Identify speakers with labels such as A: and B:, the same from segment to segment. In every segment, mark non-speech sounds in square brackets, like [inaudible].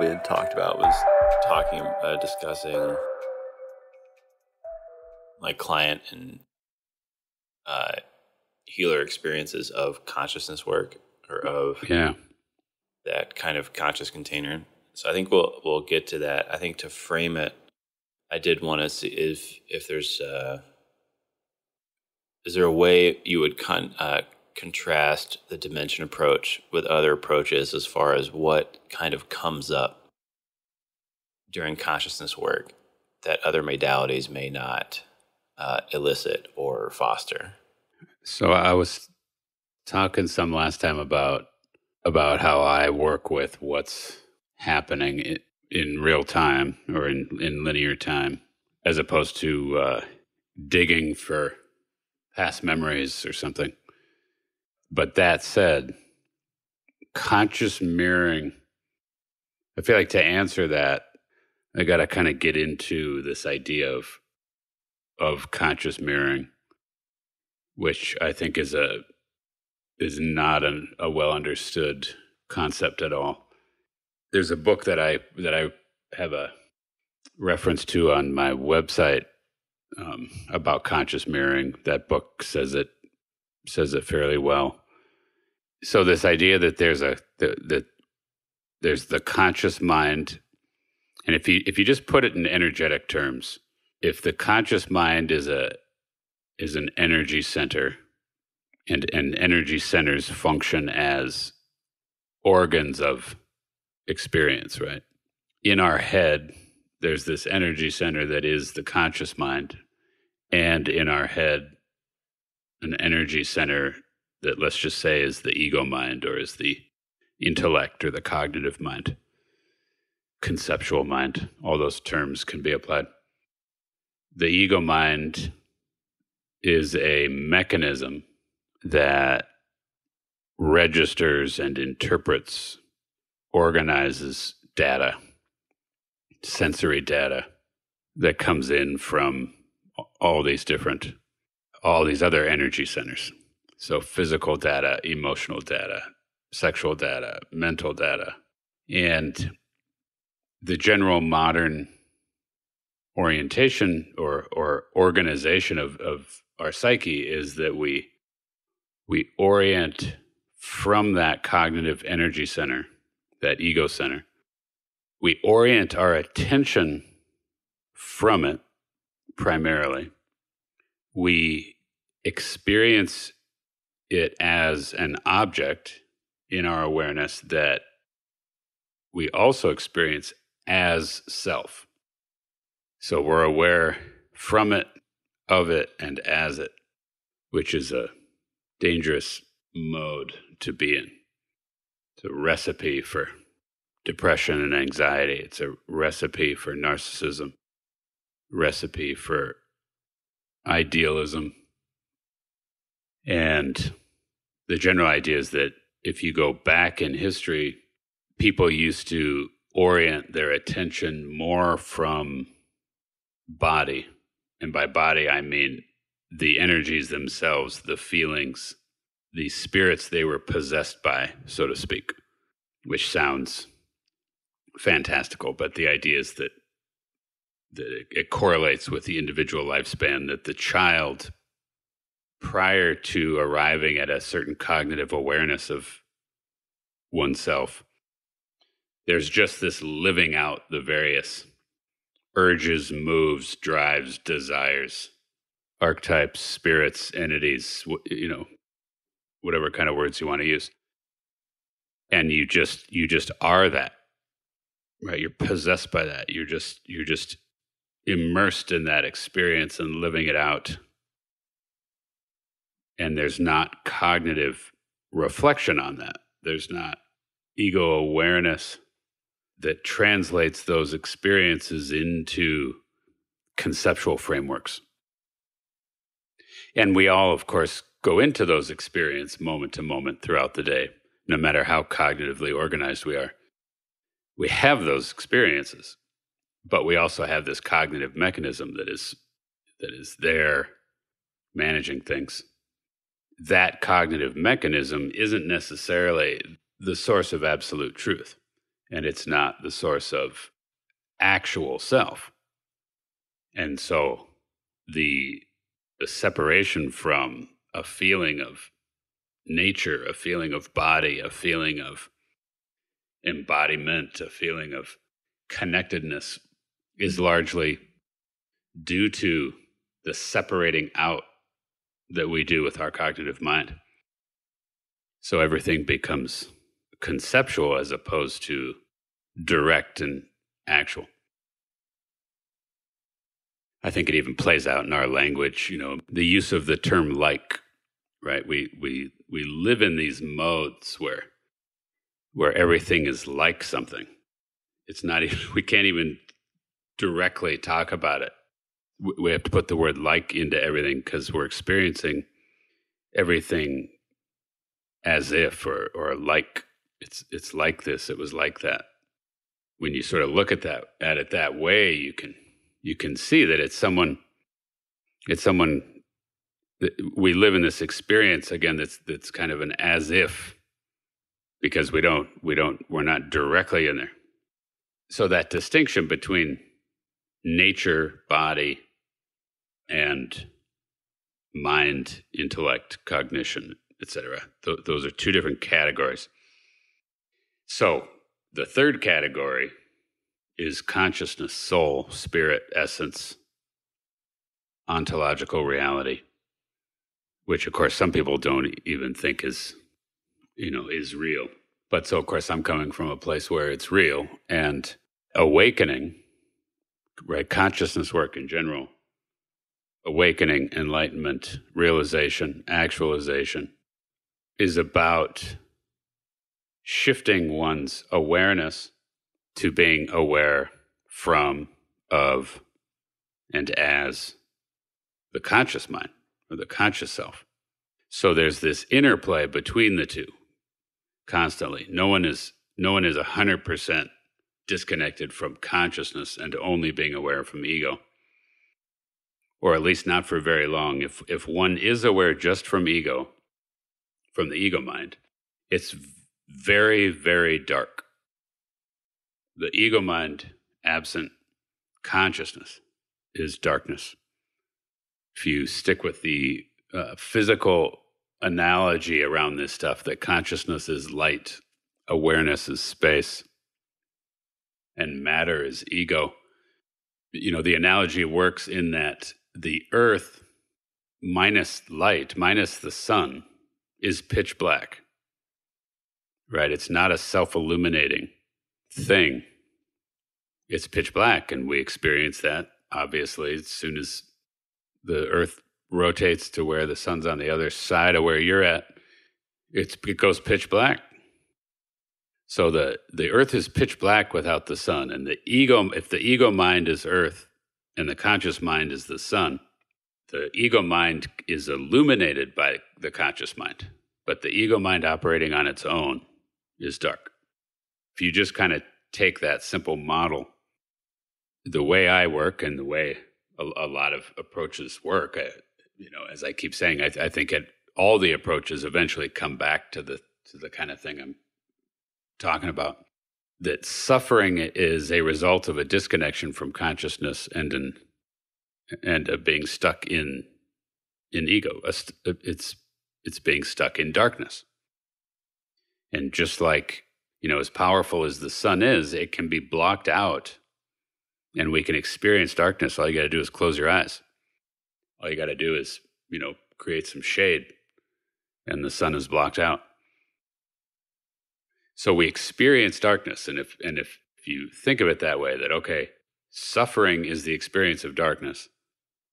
A: we had talked about was talking, uh, discussing like client and uh, healer experiences of consciousness work or of
B: Yeah.
A: that kind of conscious container. So I think we'll we'll get to that. I think to frame it, I did want to see if if there's uh, is there a way you would con- uh, contrast the dimension approach with other approaches as far as what kind of comes up during consciousness work that other modalities may not uh, elicit or foster.
B: So I was talking some last time about about how I work with what's happening in, in real time or in, in linear time, as opposed to uh, digging for past memories or something. But that said, conscious mirroring. I feel like to answer that, I got to kind of get into this idea of of conscious mirroring which I think is a is not an, a well understood concept at all. There's a book that I that I have a reference to on my website um, about conscious mirroring. That book says it says it fairly well. So this idea that there's a that, that there's the conscious mind, and if you if you just put it in energetic terms, if the conscious mind is a is an energy center and and energy centers function as organs of experience right? In our head there's this energy center that is the conscious mind and in our head an energy center that let's just say is the ego mind or is the intellect or the cognitive mind conceptual mind all those terms can be applied the ego mind is a mechanism that registers and interprets, organizes data, sensory data that comes in from all these different, all these other energy centers. So, physical data, emotional data, sexual data, mental data. And the general modern orientation or, or organization of, of our psyche is that we we orient from that cognitive energy center, that ego center. We orient our attention from it primarily. We experience it as an object in our awareness that we also experience as self. So we're aware from it of it and as it, which is a dangerous mode to be in. It's a recipe for depression and anxiety. It's a recipe for narcissism, recipe for idealism. And the general idea is that if you go back in history, people used to orient their attention more from body. And by body, I mean the energies themselves, the feelings, the spirits they were possessed by, so to speak, which sounds fantastical, but the idea is that, that it, it correlates with the individual lifespan, that the child, prior to arriving at a certain cognitive awareness of oneself, there's just this living out the various urges, moves, drives, desires, archetypes, spirits, entities, you know, whatever kind of words you want to use. And you just you just are that. Right? You're possessed by that. You're just you're just immersed in that experience and living it out. And there's not cognitive reflection on that. There's not ego awareness that translates those experiences into conceptual frameworks. And we all, of course, go into those experiences moment to moment throughout the day, no matter how cognitively organized we are. We have those experiences, but we also have this cognitive mechanism that is that is there managing things. That cognitive mechanism isn't necessarily the source of absolute truth and it's not the source of actual self. And so the the separation from a feeling of nature, a feeling of body, a feeling of embodiment, a feeling of connectedness is largely due to the separating out that we do with our cognitive mind. So everything becomes conceptual as opposed to direct and actual. I think it even plays out in our language, you know, the use of the term like, right? We we we live in these modes where where everything is like something. It's not even [laughs] we can't even directly talk about it. We have to put the word like into everything because we're experiencing everything as if or or like it's it's like this, it was like that. When you sort of look at that at it that way, you can you can see that it's someone it's someone that we live in this experience again that's that's kind of an as if because we don't we don't we're not directly in there so that distinction between nature body and mind intellect cognition etc Th- those are two different categories so the third category is consciousness, soul, spirit, essence, ontological reality, which of course some people don't even think is, you know, is real. But so of course I'm coming from a place where it's real and awakening, right? Consciousness work in general, awakening, enlightenment, realization, actualization is about shifting one's awareness to being aware from, of, and as the conscious mind or the conscious self. So there's this interplay between the two constantly. No one is no one is 100% disconnected from consciousness and only being aware from ego. Or at least not for very long. If if one is aware just from ego, from the ego mind, it's very very dark the ego mind absent consciousness is darkness. If you stick with the uh, physical analogy around this stuff, that consciousness is light, awareness is space, and matter is ego. You know, the analogy works in that the earth minus light, minus the sun, is pitch black, right? It's not a self illuminating thing. It's pitch black, and we experience that obviously as soon as the Earth rotates to where the sun's on the other side of where you're at. It's it goes pitch black. So the the Earth is pitch black without the sun, and the ego, if the ego mind is Earth, and the conscious mind is the sun, the ego mind is illuminated by the conscious mind, but the ego mind operating on its own is dark if you just kind of take that simple model, the way I work and the way a, a lot of approaches work, I, you know, as I keep saying, I, I think it, all the approaches eventually come back to the to the kind of thing I'm talking about. That suffering is a result of a disconnection from consciousness and an and of being stuck in in ego. It's it's being stuck in darkness. And just like you know, as powerful as the sun is, it can be blocked out and we can experience darkness. All you got to do is close your eyes. All you got to do is, you know, create some shade and the sun is blocked out. So we experience darkness. And if, and if, if you think of it that way, that, okay, suffering is the experience of darkness.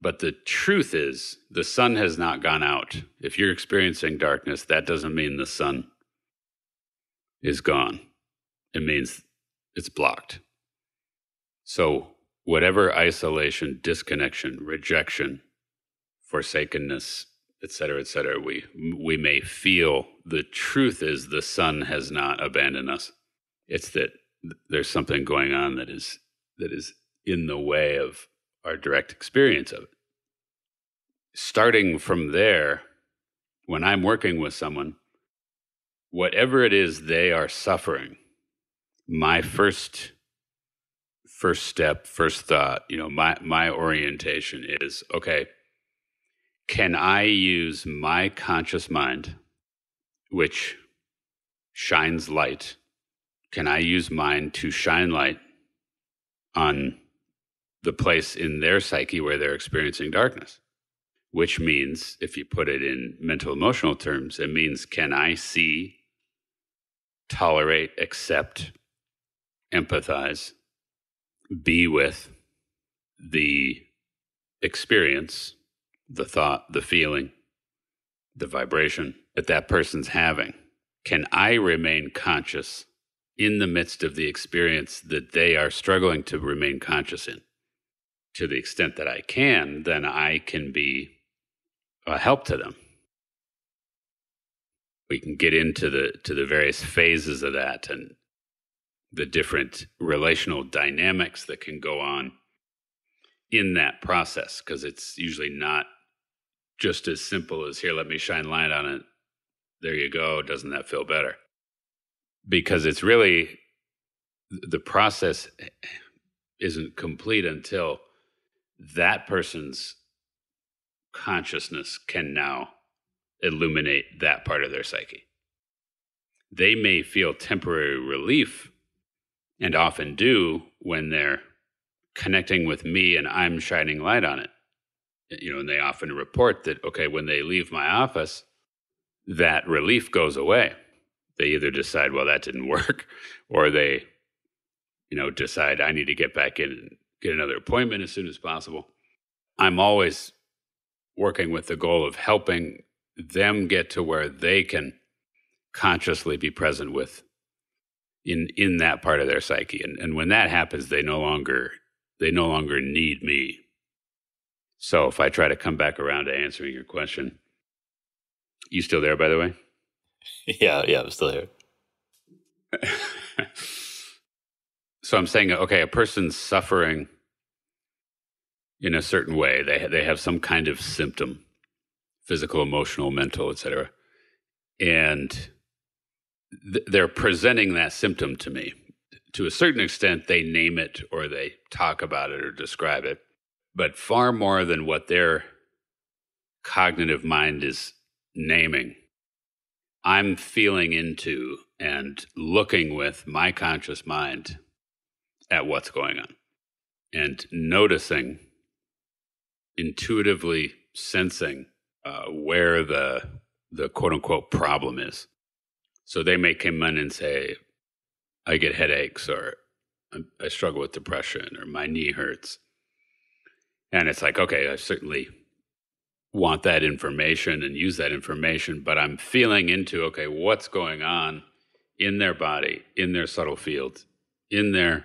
B: But the truth is, the sun has not gone out. If you're experiencing darkness, that doesn't mean the sun is gone. It means it's blocked. So, whatever isolation, disconnection, rejection, forsakenness, etc., etc., we we may feel. The truth is, the sun has not abandoned us. It's that there's something going on that is that is in the way of our direct experience of it. Starting from there, when I'm working with someone, whatever it is they are suffering, my first first step, first thought, you know, my my orientation is okay, can I use my conscious mind which shines light? Can I use mine to shine light on the place in their psyche where they're experiencing darkness? Which means, if you put it in mental emotional terms, it means can I see, tolerate, accept, empathize, be with the experience, the thought, the feeling, the vibration that that person's having? Can I remain conscious in the midst of the experience that they are struggling to remain conscious in? To the extent that I can, then I can be a help to them. We can get into the to the various phases of that and the different relational dynamics that can go on in that process because it's usually not just as simple as here let me shine light on it there you go doesn't that feel better because it's really the process isn't complete until that person's consciousness can now illuminate that part of their psyche. They may feel temporary relief and often do when they're connecting with me and I'm shining light on it. You know, and they often report that, okay, when they leave my office, that relief goes away. They either decide, well, that didn't [laughs] work, or they, you know, decide I need to get back in and get another appointment as soon as possible. I'm always working with the goal of helping them get to where they can consciously be present with in in that part of their psyche and and when that happens they no longer they no longer need me so if i try to come back around to answering your question you still there by the way [laughs]
A: yeah yeah i'm still here [laughs]
B: so i'm saying okay a person's suffering in a certain way. They they have some kind of symptom, physical, emotional, mental, etc. And th- they're presenting that symptom to me. To a certain extent, they name it or they talk about it or describe it, but far more than what their cognitive mind is naming. I'm feeling into and looking with my conscious mind at what's going on and noticing intuitively sensing uh, where the the quote unquote problem is. So they may come in and say, "I get headaches," or "I struggle with depression," or "My knee hurts," and it's like, okay, I certainly want that information and use that information, but I'm feeling into okay, what's going on in their body, in their subtle fields, in their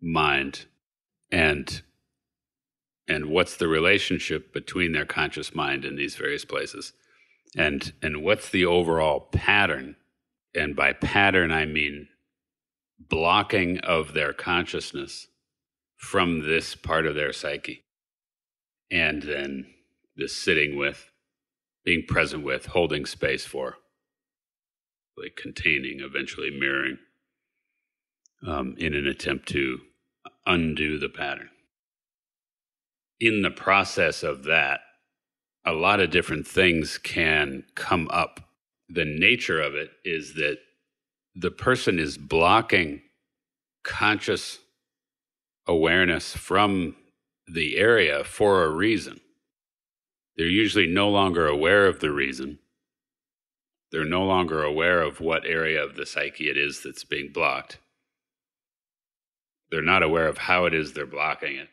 B: mind, and and what's the relationship between their conscious mind in these various places? And and what's the overall pattern? And by pattern i mean blocking of their consciousness from this part of their psyche and then this sitting with being present with holding space for like containing eventually mirroring um, in an attempt to undo the pattern in the process of that, a lot of different things can come up. The nature of it is that the person is blocking conscious awareness from the area for a reason. They're usually no longer aware of the reason. They're no longer aware of what area of the psyche it is that's being blocked. They're not aware of how it is they're blocking it.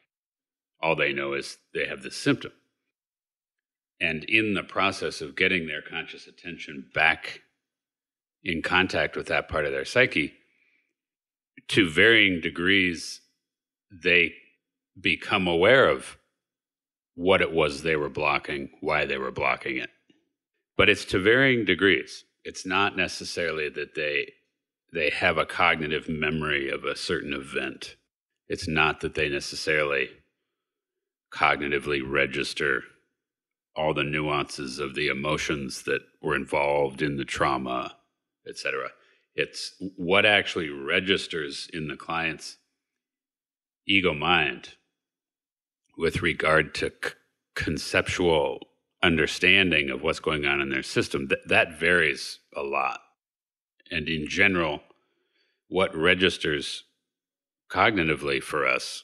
B: All they know is they have this symptom. And in the process of getting their conscious attention back in contact with that part of their psyche, to varying degrees, they become aware of what it was they were blocking, why they were blocking it. But it's to varying degrees. It's not necessarily that they they have a cognitive memory of a certain event. It's not that they necessarily cognitively register all the nuances of the emotions that were involved in the trauma, etc. It's what actually registers in the client's ego mind with regard to c- conceptual understanding of what's going on in their system. Th- that varies a lot. And in general, what registers cognitively for us,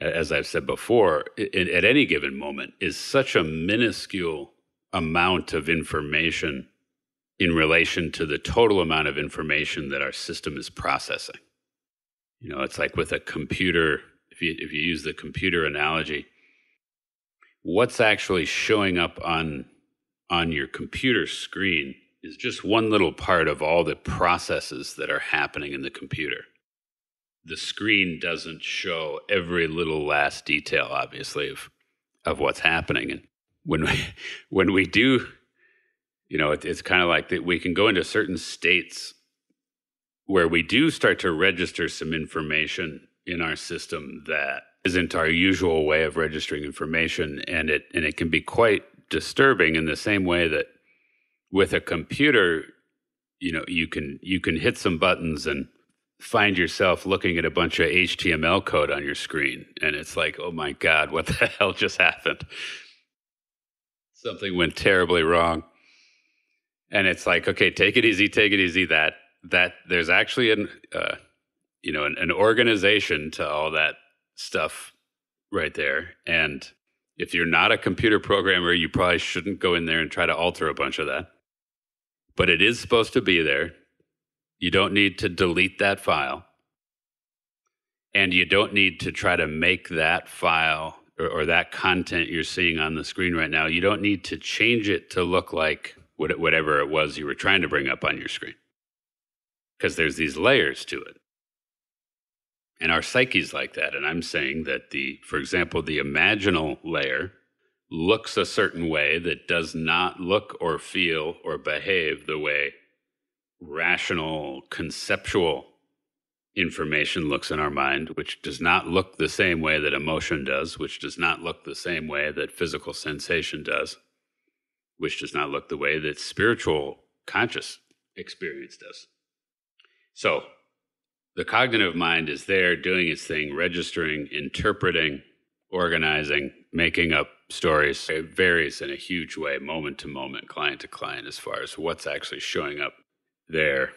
B: as I've said before, at any given moment, is such a minuscule amount of information in relation to the total amount of information that our system is processing. You know, it's like with a computer, if you, if you use the computer analogy, what's actually showing up on, on your computer screen is just one little part of all the processes that are happening in the computer. The screen doesn't show every little last detail, obviously, of, of what's happening. And when we, [laughs] when we do you know, it, it's kind of like that we can go into certain states where we do start to register some information in our system that isn't our usual way of registering information and it and it can be quite disturbing in the same way that with a computer you know you can you can hit some buttons and find yourself looking at a bunch of HTML code on your screen and it's like oh my god what the [laughs] hell just happened? Something went terribly wrong. And it's like okay take it easy take it easy that that there's actually an uh, you know an, an organization to all that stuff right there and if you're not a computer programmer you probably shouldn't go in there and try to alter a bunch of that but it is supposed to be there you don't need to delete that file and you don't need to try to make that file or, or, that content you're seeing on the screen right now you don't need to change it to look like whatever it was you were trying to bring up on your screen. Because there's these layers to it. And our psyche's like that. And I'm saying that the, for example, the imaginal layer looks a certain way that does not look or feel or behave the way rational, conceptual information looks in our mind, which does not look the same way that emotion does, which does not look the same way that physical sensation does which does not look the way that spiritual conscious experience does. So the cognitive mind is there doing its thing, registering, interpreting, organizing, making up stories. It varies in a huge way, moment to moment, client to client, as far as what's actually showing up there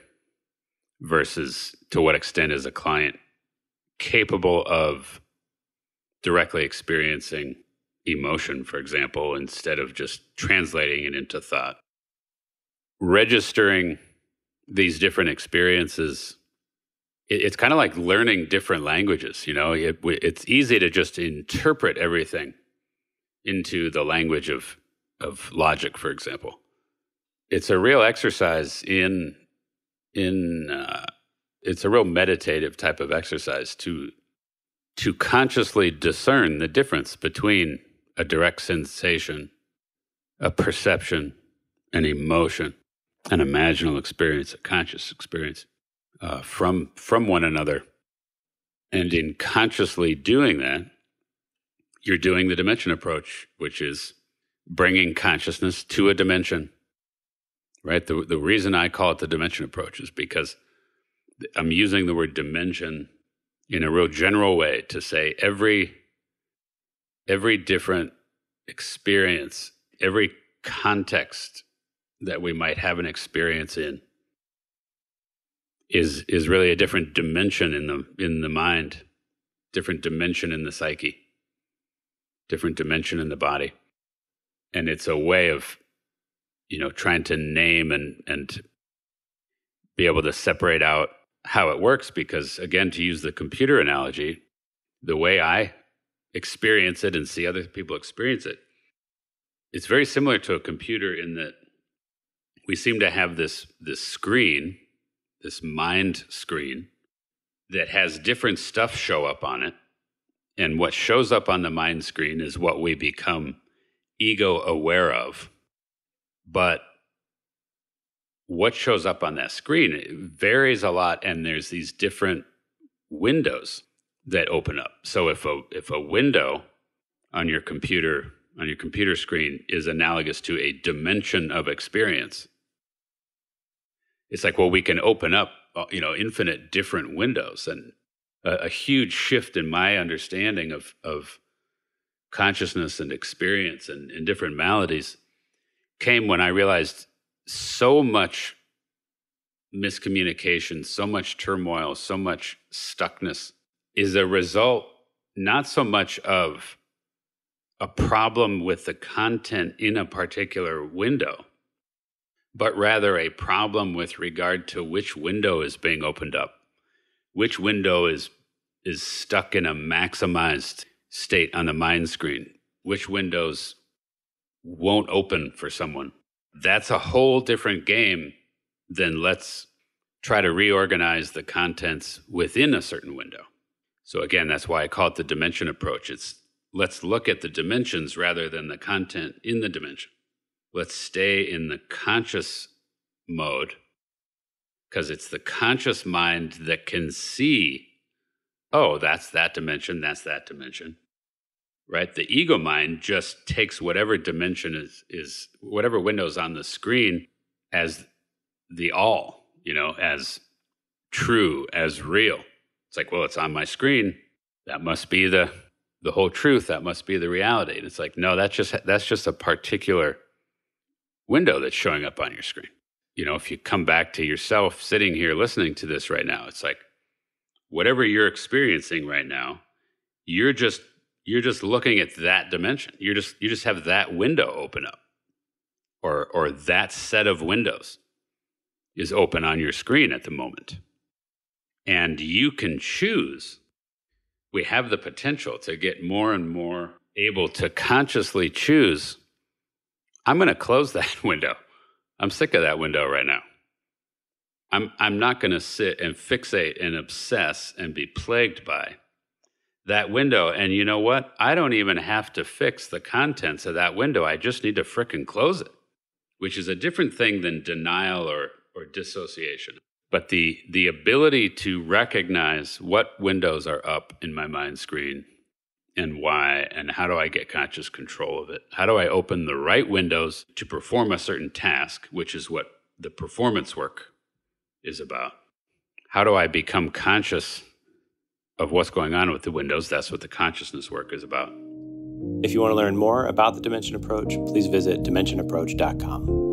B: versus to what extent is a client capable of directly experiencing emotion, for example, instead of just translating it into thought. Registering these different experiences, it's kind of like learning different languages. You know, it, it's easy to just interpret everything into the language of, of logic, for example. It's a real exercise in, in, uh, it's a real meditative type of exercise to to consciously discern the difference between a direct sensation, a perception, an emotion, an imaginal experience, a conscious experience uh, from from one another. And in consciously doing that, you're doing the dimension approach, which is bringing consciousness to a dimension. Right. The the reason I call it the dimension approach is because I'm using the word dimension in a real general way to say every every different experience, every context that we might have an experience in is is really a different dimension in the in the mind, different dimension in the psyche, different dimension in the body. And it's a way of you know trying to name and and be able to separate out how it works because again to use the computer analogy the way i experience it and see other people experience it. It's very similar to a computer in that we seem to have this this screen, this mind screen that has different stuff show up on it. And what shows up on the mind screen is what we become ego aware of. But what shows up on that screen varies a lot and there's these different windows that open up. So if a if a window on your computer on your computer screen is analogous to a dimension of experience, it's like, well, we can open up, uh, you know, infinite different windows. And a, a huge shift in my understanding of, of consciousness and experience and, and different maladies came when I realized so much miscommunication, so much turmoil, so much stuckness is a result not so much of a problem with the content in a particular window, but rather a problem with regard to which window is being opened up, which window is is stuck in a maximized state on the mind screen, which windows won't open for someone. That's a whole different game than let's try to reorganize the contents within a certain window. So again, that's why I call it the dimension approach. It's let's look at the dimensions rather than the content in the dimension. Let's stay in the conscious mode because it's the conscious mind that can see, oh, that's that dimension, that's that dimension. Right? The ego mind just takes whatever dimension is is whatever window's on the screen as the all, you know, as true, as real. It's like, well, it's on my screen. That must be the the whole truth. That must be the reality. And it's like, no, that's just that's just a particular window that's showing up on your screen. You know, if you come back to yourself sitting here listening to this right now, it's like whatever you're experiencing right now, you're just you're just looking at that dimension. You're just you just have that window open up. Or or that set of windows is open on your screen at the moment. And you can choose. We have the potential to get more and more able to consciously choose I'm going to close [laughs] that window. I'm sick of that window right now. I'm, I'm not going to sit and fixate and obsess and be plagued by that window. And you know what? I don't even have to fix the contents of that window. I just need to fricking close it, which is a different thing than denial or, or dissociation. But the, the ability to recognize what windows are up in my mind screen and why, and how do I get conscious control of it? How do I open the right windows to perform a certain task, which is what the performance work is about? How do I become conscious of what's going on with the windows? That's what the consciousness work is about.
A: If you want to learn more about the Dimension Approach, please visit dimensionapproach.com.